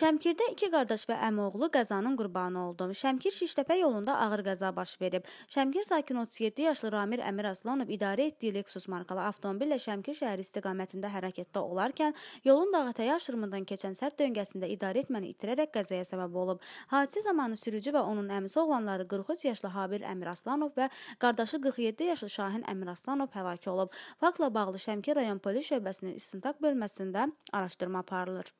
Şəmkirdə iki qardaş və əmioğlu qəzanın qurbanı oldu. Şəmkir Şiştəpə yolunda ağır qəza baş verib. Şəmkir sakini 37 yaşlı Ramir Əmir Aslanov idarə etdiyi Lexus markalı avtomobillə Şəmkir şəhəri istiqamətində hərəkətdə olarkən yolun Dağətəyə aşırımından keçən sərt döngəsində idarə etməni itirərək qəzaya səbəb olub. Hadisə zamanı sürücü və onun əmisi oğlanları 43 yaşlı Habir Əmir Aslanov və qardaşı 47 yaşlı Şahin Əmir Aslanov həlak olub. Faktla bağlı Şəmkir rayon polis şöbəsinin istintaq bölməsində araşdırma aparılır.